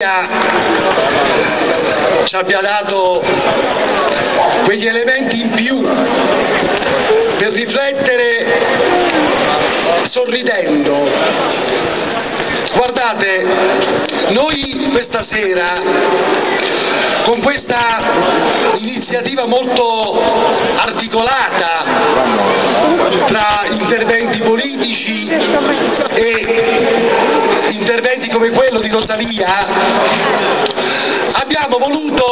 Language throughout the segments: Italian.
ci abbia dato quegli elementi in più per riflettere sorridendo. Guardate, noi questa sera con questa iniziativa molto articolata tra interventi politici e interventi come quello di Rosalia abbiamo voluto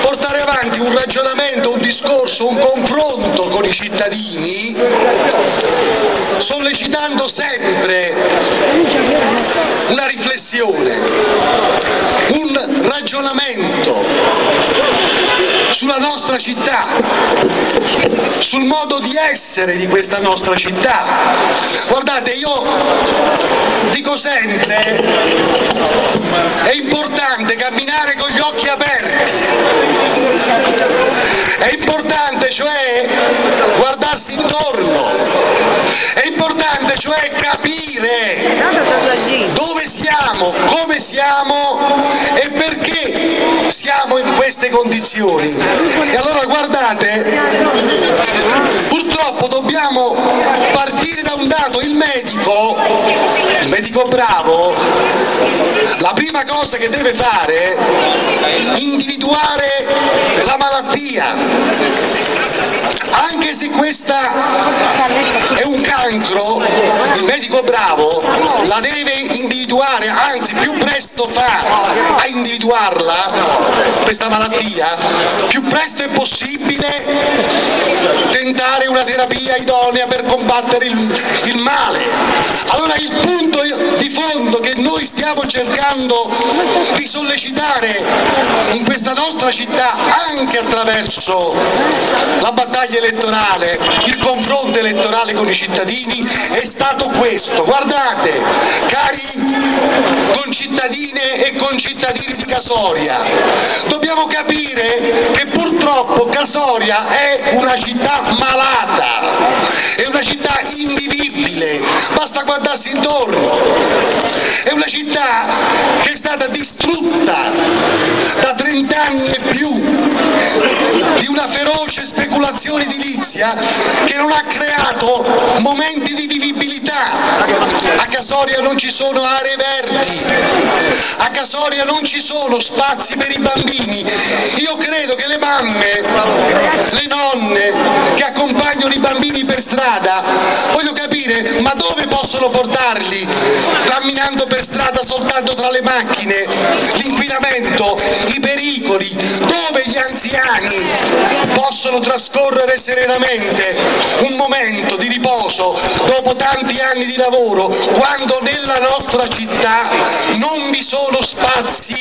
portare avanti un ragionamento, un discorso, un confronto con i cittadini, sollecitando sempre una riflessione, un ragionamento sulla nostra città, sul modo di essere di questa nostra città. Guardate, io dico sempre, è importante camminare con gli occhi aperti, è importante cioè guardarsi intorno, è importante cioè capire dove siamo, come siamo e perché siamo in queste condizioni. E allora guardate, purtroppo dobbiamo partire da un dato, il medico, il medico bravo, la prima cosa che deve fare è individuare la malattia anche se questa è un cancro, il medico bravo la deve individuare, anzi più presto fa a individuarla, questa malattia, più presto è possibile tentare una terapia idonea per combattere il, il male. Allora il punto di fondo che noi stiamo cercando di sollecitare in questa nostra città anche attraverso la battaglia elettorale, il confronto elettorale con i cittadini è stato questo. Guardate, cari concittadine e concittadini di Casoria, dobbiamo capire che purtroppo Casoria è una città malata, è una città invivibile, basta guardarsi intorno, è una città che è stata distrutta da 30 anni e più di una feroce speculazione edilizia che non ha creato momenti di vivibilità. A Casoria non ci sono aree verdi, a Casoria non ci sono spazi per i bambini. Io credo che le mamme, le nonne che accompagnano i bambini per strada, voglio capire, ma dove possono portarli? Camminando per strada soltanto tra le macchine, l'inquinamento, i pericoli, dove gli anziani possono trascorrere serenamente un momento di riposo dopo tanti anni di lavoro, quando nella nostra città non vi sono spazi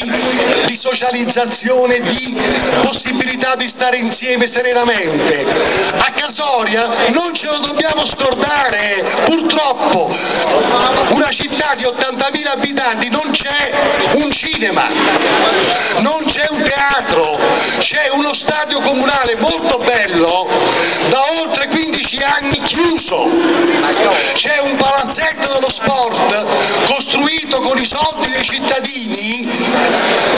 di socializzazione, di possibilità di stare insieme serenamente. A Casoria non ce lo dobbiamo scordare, purtroppo. Una città di 80.000 abitanti non c'è un cinema, non c'è un teatro, c'è uno stadio comunale molto bello da oltre 15 anni chiuso, c'è un palazzetto dello sport costruito con i soldi dei cittadini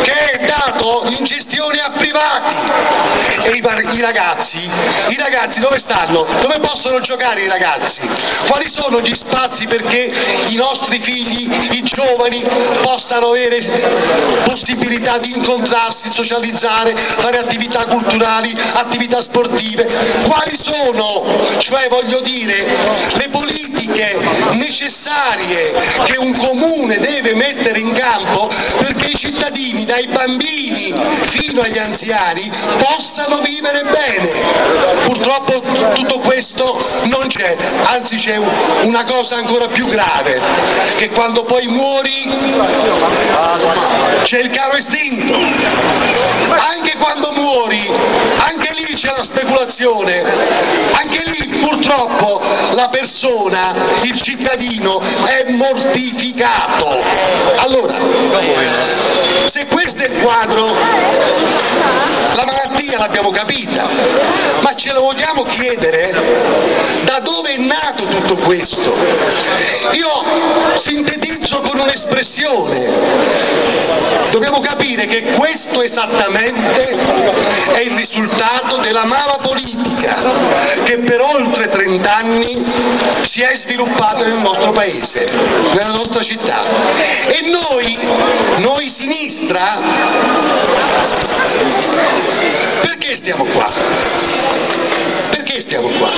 che è dato in gestione a privati i, i ragazzi, i ragazzi dove stanno? Dove possono giocare i ragazzi? Quali sono gli spazi perché i nostri figli, i giovani possano avere possibilità di incontrarsi, socializzare, fare attività culturali, attività sportive? Quali sono, cioè voglio dire, le politiche necessarie che un comune deve mettere in campo perché i cittadini, dai bambini fino agli anziani, possano vivere bene. Purtroppo tutto questo non c'è, anzi c'è una cosa ancora più grave, che quando poi muori c'è il caro estinto. Anche quando muori, anche lì c'è la speculazione, anche lì purtroppo la persona, il cittadino è mortificato. Allora, se questo è il quadro, la malattia l'abbiamo capita, ma ce lo vogliamo chiedere da dove è nato tutto questo? Io sintetizzo con un'espressione. Dobbiamo capire che questo esattamente è il risultato della mala politica che per oltre 30 anni si è sviluppata nel nostro paese, nella nostra città. E noi, noi sinistra, perché stiamo qua? Perché stiamo qua?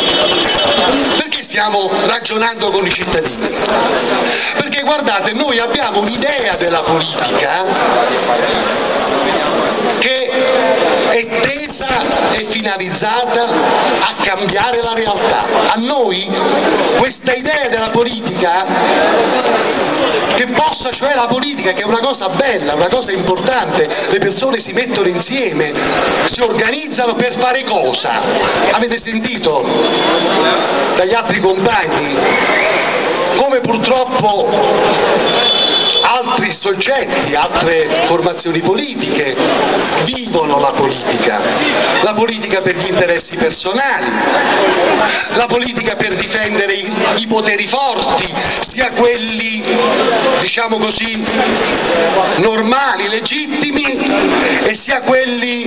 Perché stiamo ragionando con i cittadini? Perché guardate, noi abbiamo un'idea della politica che è tesa e finalizzata a cambiare la realtà. A noi questa idea della politica che possa, cioè la politica che è una cosa bella, una cosa importante, le persone si mettono insieme, si organizzano per fare cosa? Avete sentito dagli altri compagni come purtroppo altri soggetti, altre formazioni politiche vivono la politica, la politica per gli interessi personali, la politica per difendere i, i poteri forti, sia quelli diciamo così normali, legittimi e sia quelli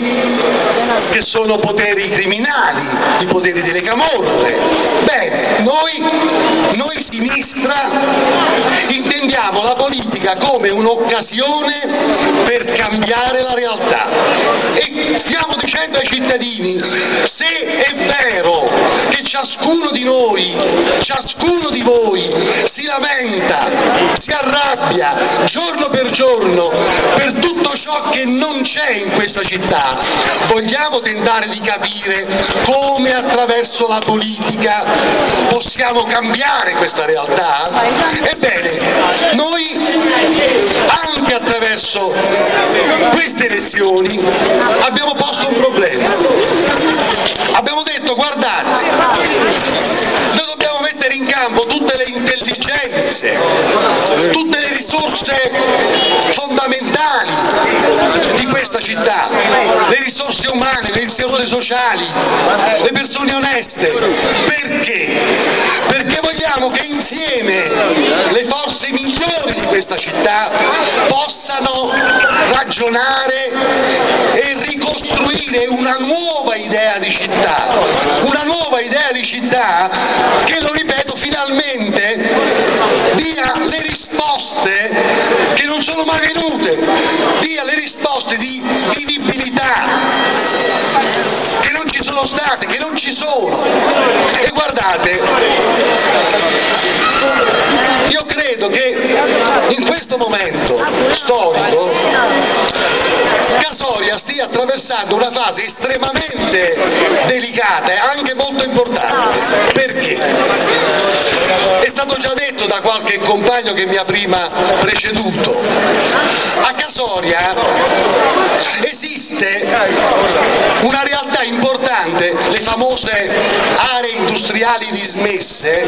che sono poteri criminali, i poteri delle camorre. Bene, noi, noi sinistra intendiamo la politica come un'occasione per cambiare la realtà e stiamo dicendo ai cittadini se è vero che ciascuno di noi, ciascuno di voi si lamenta, si arrabbia giorno per giorno per tutto ciò che non c'è in questa città, vogliamo tentare di capire come attraverso la politica possiamo cambiare questa realtà? Ebbene, noi anche attraverso queste elezioni abbiamo posto un problema. Abbiamo detto guardate, noi dobbiamo mettere in campo tutte le intelligenze, tutte le risorse fondamentali di questa città, le risorse umane, le risorse sociali, le persone oneste. Perché? Perché vogliamo che insieme le forze migliori di questa città possano ragionare e ricostruire una nuova idea di città, una nuova idea di città che, lo ripeto, finalmente dia le risposte che non sono mai venute, dia le risposte di vivibilità che non ci sono state, che non ci sono. E guardate, io credo che in questo momento storico Attraversando una fase estremamente delicata e anche molto importante. Perché? È stato già detto da qualche compagno che mi ha prima preceduto. A Casoria esiste una realtà importante, le famose aree industriali dismesse,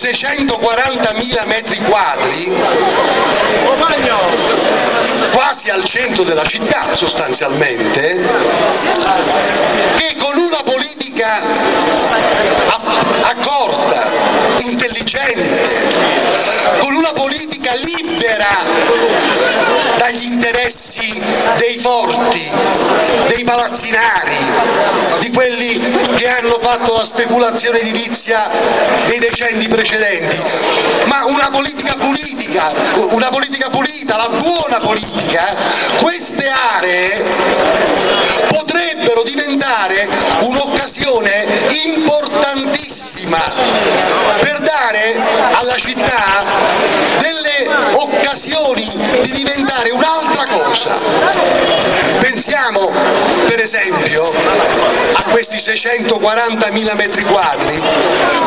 640.000 metri quadri, quasi al centro della città sostanzialmente, che con una politica accorta, intelligente, con una politica libera dagli interessi dei forti, dei palazzinari, di quelli che hanno fatto la speculazione edilizia nei decenni precedenti, ma una politica politica, una politica pulita, la buona politica, queste aree potrebbero diventare un'occasione importantissima per dare città delle occasioni di diventare un'altra cosa. Pensiamo per esempio a questi 640.000 metri quadri,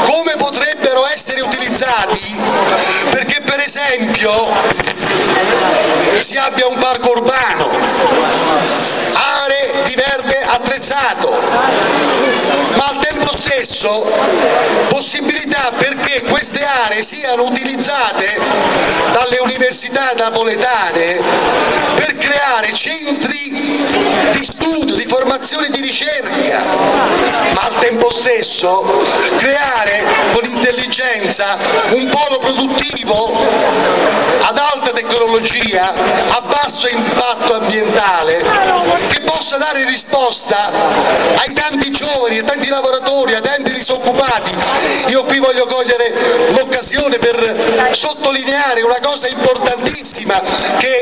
come potrebbero essere utilizzati perché per esempio si abbia un parco urbano, aree di verde attrezzato, ma al tempo stesso possibilità perché queste aree siano utilizzate dalle università napoletane creare centri di studio, di formazione di ricerca, ma al tempo stesso creare con intelligenza un polo produttivo tecnologia, a basso impatto ambientale, che possa dare risposta ai tanti giovani, ai tanti lavoratori, ai tanti disoccupati. Io qui voglio cogliere l'occasione per sottolineare una cosa importantissima che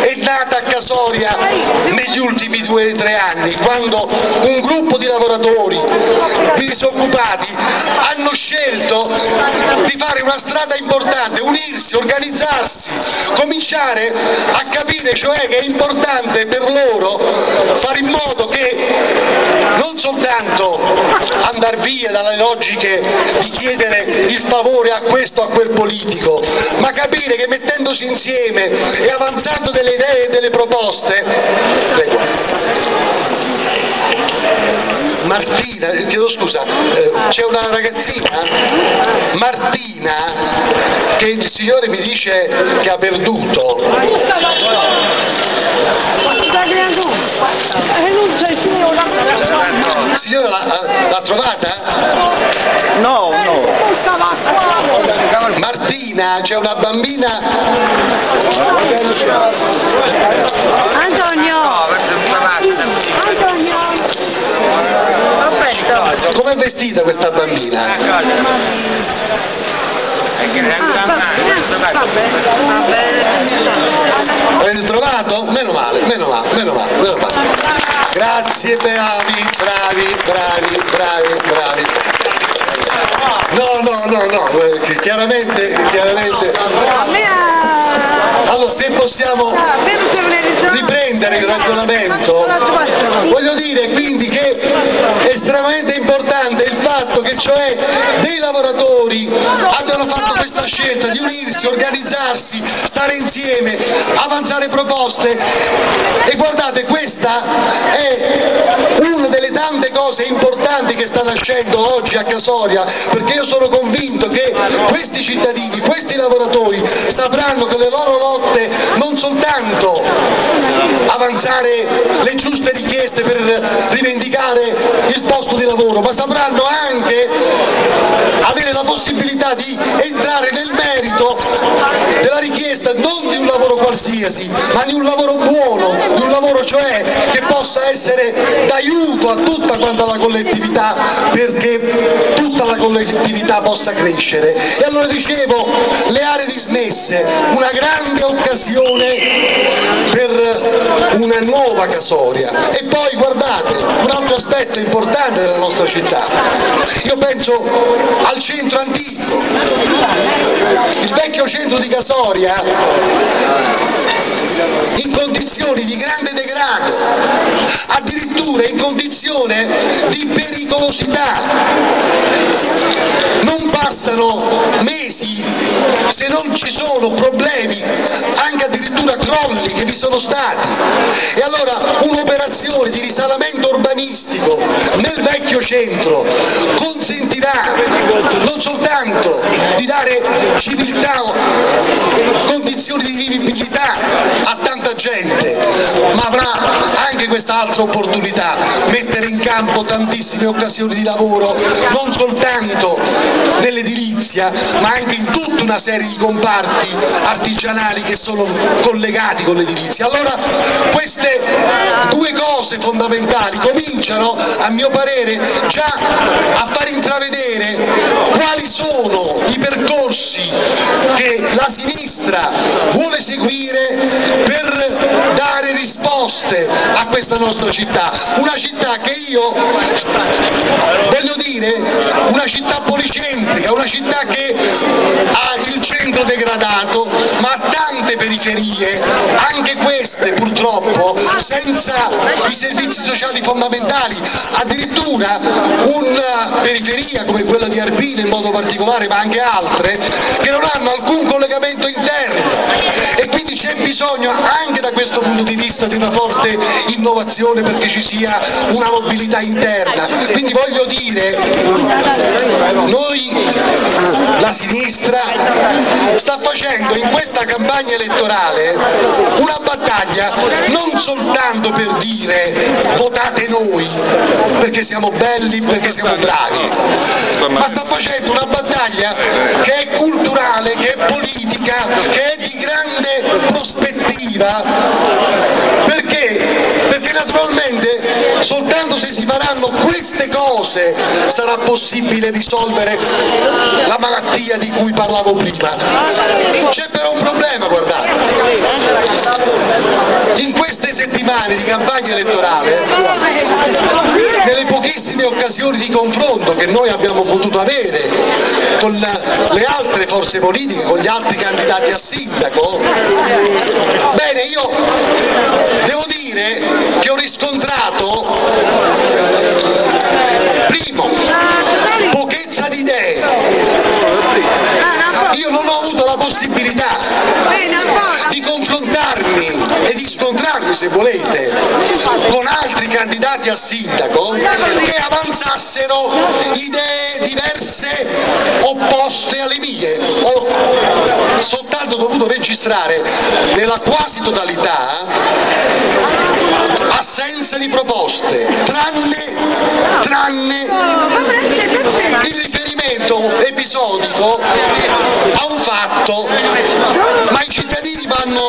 è nata a Casoria negli ultimi due o tre anni, quando un gruppo di lavoratori, di disoccupati, hanno scelto di fare una strada importante, unirsi, organizzarsi, cominciare a capire cioè che è importante per loro fare in modo che non soltanto andare via dalle logiche di chiedere il favore a questo o a quel politico, ma capire che mettendosi insieme e avanzando delle idee e delle proposte Martina, chiedo scusa, eh, c'è una ragazzina, Martina, che il Signore mi dice che ha perduto. Il Signore l'ha trovata? No, no. Martina, c'è una bambina. Antonio! Aspetta! Com'è vestita questa bambina? Avete trovato? Meno male, meno male, meno male, meno male. Grazie, bravi, bravi, bravi, bravi, bravi. No, no, no, no, eh, chiaramente, chiaramente. Allora, se possiamo riprendere il ragionamento, voglio dire quindi che è estremamente importante il fatto che cioè dei lavoratori abbiano fatto questa scelta di unirsi, organizzarsi, stare insieme, avanzare proposte. E guardate questa è una delle tante cose importanti che sta nascendo oggi a Casoria perché io sono convinto che questi cittadini, questi lavoratori sapranno che le loro lotte non soltanto avanzare le giuste richieste per rivendicare il posto di lavoro, ma sapranno anche avere la possibilità di entrare nel merito della richiesta non di un lavoro qualsiasi, ma di un lavoro buono, di un lavoro cioè che possa essere d'aiuto a tutta quanta la collettività perché tutta la collettività possa crescere. E allora dicevo, le aree dismesse, una grande occasione per una nuova Casoria. E poi guardate, un altro aspetto importante della nostra città, io penso al centro antico, il vecchio centro di Casoria in condizioni di grande degrado, addirittura in condizione di pericolosità. Non passano mesi se non ci sono problemi, anche addirittura crolli che vi sono stati. E allora un'operazione di risanamento urbanistico nel vecchio centro consentirà non soltanto di dare civiltà, condizioni di vivibilità a tanta gente, ma avrà anche quest'altra opportunità, mettere in campo tantissime occasioni di lavoro, non soltanto nell'edilizia, ma anche in tutta una serie di comparti artigianali che sono collegati con l'edilizia. Allora queste due cose fondamentali cominciano, a mio parere, già a far intravedere quali sono i percorsi che la sinistra vuole seguire per dare risposte a questa nostra città, una città che io voglio dire, una città policentrica, una città che ha il centro degradato, ma ha tante periferie, anche queste purtroppo, senza i servizi sociali fondamentali, addirittura una periferia come quella di Arbino in modo particolare, ma anche altre, che non hanno alcun collegamento interno c'è bisogno anche da questo punto di vista di una forte innovazione perché ci sia una mobilità interna. Quindi voglio dire, noi, la sinistra, sta facendo in questa campagna elettorale una battaglia non soltanto per dire votate noi perché siamo belli, perché siamo bravi, ma sta facendo una battaglia che è culturale, che è politica, che è grande prospettiva, perché? Perché naturalmente soltanto se si faranno queste cose sarà possibile risolvere la malattia di cui parlavo prima. C'è però un problema, guardate. In queste settimane di campagna elettorale, nelle pochissime occasioni confronto che noi abbiamo potuto avere con le altre forze politiche, con gli altri candidati a sindaco, bene, io devo dire che ho riscontrato, primo, pochezza di idee. Io non ho avuto la possibilità di confrontarmi e di scontrarmi, se volete, con altri candidati a sindaco che avanzassero idee diverse, opposte alle mie. Ho soltanto dovuto registrare nella quasi totalità assenza di proposte, tranne, tranne il riferimento episodico a un fatto, ma i cittadini vanno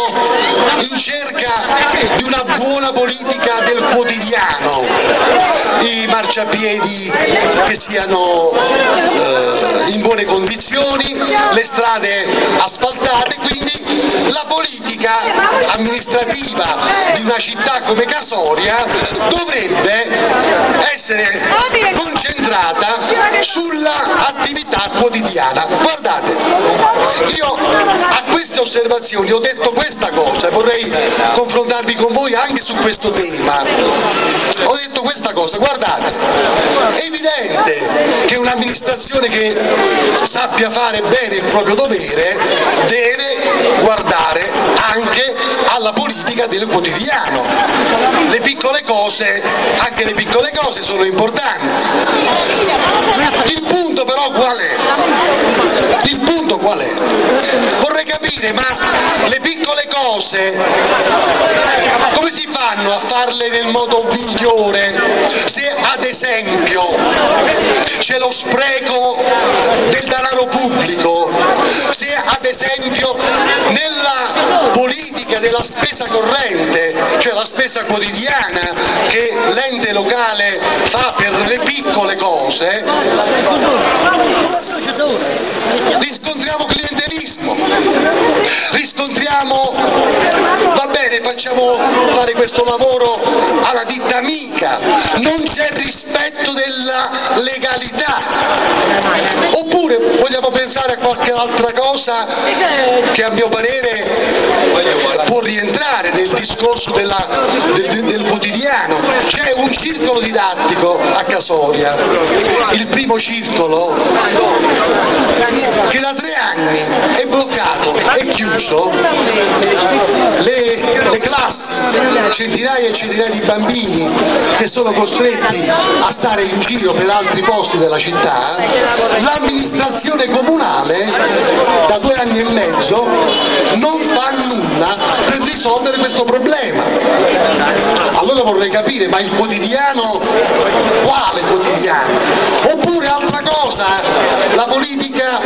in cerca di una buona politica del quotidiano, i marciapiedi che siano eh, in buone condizioni, le strade asfaltate, quindi la politica amministrativa di una città come Casoria dovrebbe essere concentrata sulla attività quotidiana. Guardate, io a queste osservazioni ho detto questa cosa e vorrei confrontarvi con voi anche su questo tema. Questa cosa, guardate, è evidente che un'amministrazione che sappia fare bene il proprio dovere deve guardare anche alla politica del quotidiano. Le piccole cose, anche le piccole cose sono importanti. Il punto però qual è? Il punto qual è? Vorrei capire, ma le piccole cose come si fanno a farle nel modo migliore se ad esempio c'è lo spreco del denaro pubblico, se ad esempio nella della spesa corrente, cioè la spesa quotidiana che l'ente locale fa per le piccole cose, riscontriamo clientelismo, riscontriamo, va bene, facciamo fare questo lavoro alla ditta amica, non c'è rispetto della legalità, oppure vogliamo pensare a qualche altra cosa che a mio parere può rientrare nel discorso della, del, del quotidiano, c'è un circolo didattico a Casoria, il primo circolo che da tre anni è bloccato, chiuso, le, le classi, centinaia e centinaia di bambini che sono costretti a stare in giro per altri posti della città, l'amministrazione comunale da due anni e mezzo non fa nulla per risolvere questo problema. Allora vorrei capire, ma il quotidiano, quale quotidiano? Oppure altra cosa, la politica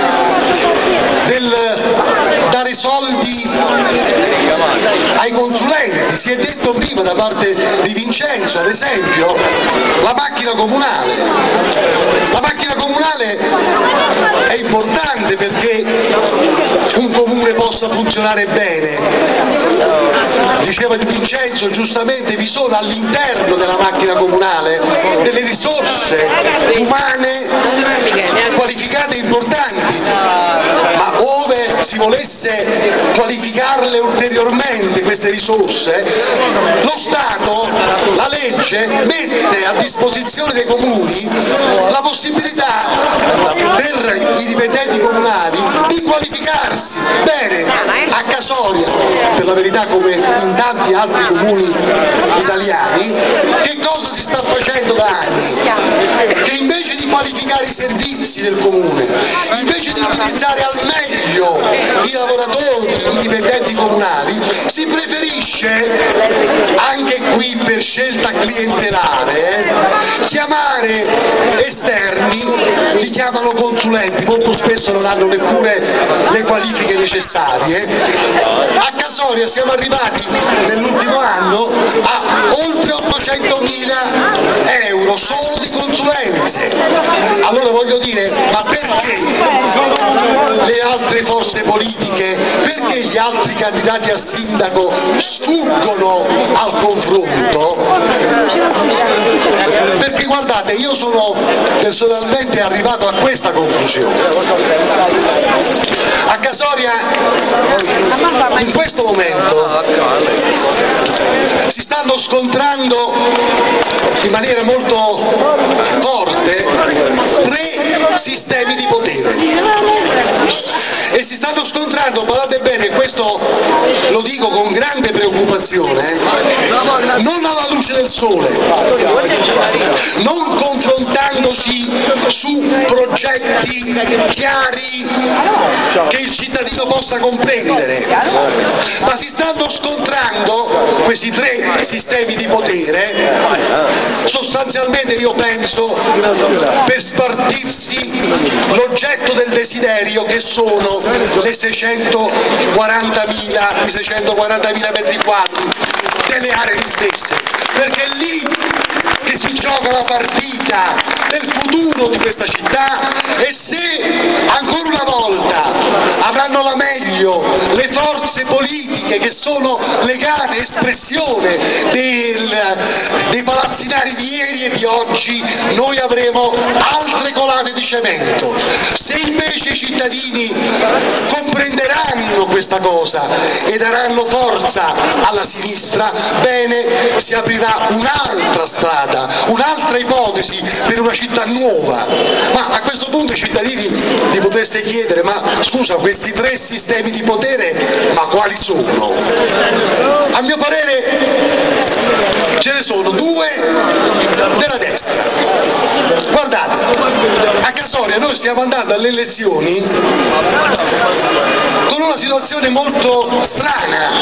del dare soldi ai consulenti, si è detto prima da parte di Vincenzo, ad esempio, la macchina comunale. La macchina comunale è importante perché un comune possa funzionare bene. Diceva di Vincenzo, giustamente vi sono all'interno della macchina comunale delle risorse umane qualificate e importanti, ma ove si volesse qualificarle ulteriormente queste risorse, lo Stato, la legge, mette a disposizione dei comuni la possibilità per i dipendenti comunali di qualificarsi. Bene, a Casoria, per la verità come in tanti altri comuni italiani, che cosa si sta facendo anni, che invece di qualificare i servizi del comune, utilizzare al meglio i lavoratori, i dipendenti comunali, si preferisce, anche qui per scelta clientelare, chiamare esterni, li chiamano consulenti, molto spesso non hanno neppure le qualifiche necessarie. A Casoria siamo arrivati nell'ultimo anno a oltre 800 mila euro solo di consulenze. Allora voglio dire, ma perché le altre forze politiche, perché gli altri candidati a sindaco sfuggono al confronto? Perché guardate, io sono personalmente arrivato a questa conclusione. A Casoria in questo momento stanno scontrando in maniera molto forte tre sistemi di potere. E si stanno scontrando, guardate bene, questo lo dico con grande preoccupazione, non alla luce del sole, non confrontandosi progetti chiari che il cittadino possa comprendere, ma si stanno scontrando questi tre sistemi di potere, sostanzialmente io penso per spartirsi l'oggetto del desiderio che sono le 640.000 metri quadri delle aree stesse, perché è lì che si gioca la partita del futuro di questa città e se ancora una volta avranno la meglio le forze politiche che sono legate, espressione del, dei palazzinari di ieri e di oggi, noi avremo altre colate di cemento. Invece i cittadini comprenderanno questa cosa e daranno forza alla sinistra, bene, si aprirà un'altra strada, un'altra ipotesi per una città nuova. Ma a questo punto i cittadini vi potreste chiedere, ma scusa, questi tre sistemi di potere, ma quali sono? A mio parere ce ne sono due della destra. Guardate, a Casoria noi stiamo andando alle elezioni con una situazione molto strana.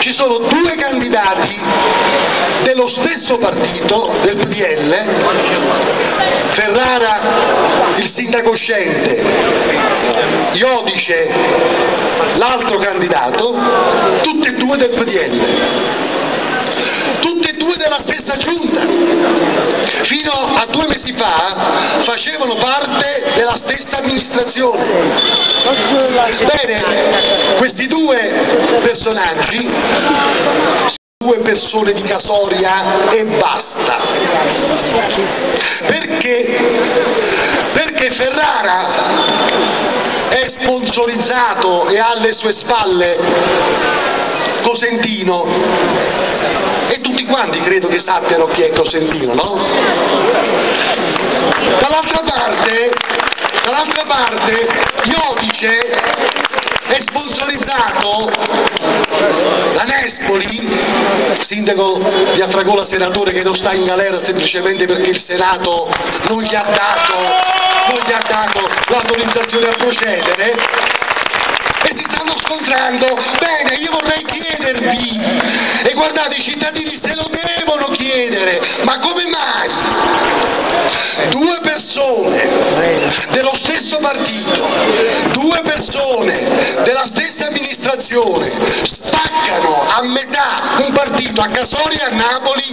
Ci sono due candidati dello stesso partito, del PDL, Ferrara il sindaco uscente, Iodice l'altro candidato, tutti e due del PDL della giunta. Fino a due mesi fa facevano parte della stessa amministrazione. Bene, questi due personaggi, due persone di Casoria e basta. Perché? Perché Ferrara è sponsorizzato e ha alle sue spalle Cosentino tutti quanti credo che sappiano chi è Cosentino, no? Dall'altra parte, dall'altra parte, Iodice è sponsorizzato da Nespoli, sindaco di Afragola senatore che non sta in galera semplicemente perché il Senato non gli ha dato, non gli ha dato l'autorizzazione a procedere, e si stanno scontrando. Bene, io vorrei chiedervi, e guardate i cittadini se lo devono chiedere, ma come mai due persone dello stesso partito, due persone della stessa amministrazione staccano a metà un partito a Casoria e a Napoli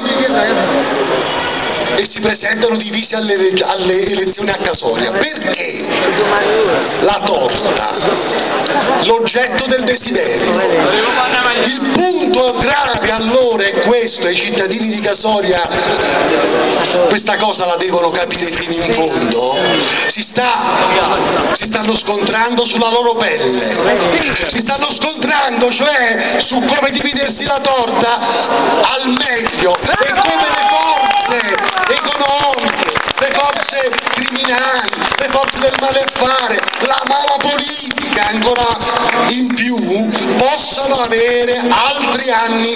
e si presentano divisi alle, alle elezioni a Casoria. Perché la torta, l'oggetto del desiderio? Il punto grave allora è questo, i cittadini di Casoria questa cosa la devono capire fino in fondo, si, sta, si stanno scontrando sulla loro pelle, si stanno scontrando cioè su come dividersi la torta al meglio e come le forze economiche, le forze criminali, le forze del maleffare, la politica ancora in più possono avere altri anni